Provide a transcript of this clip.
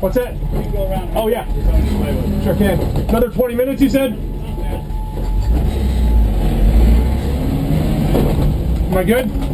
What's that? Oh, yeah. Sure can. Another 20 minutes, you said? Am I good?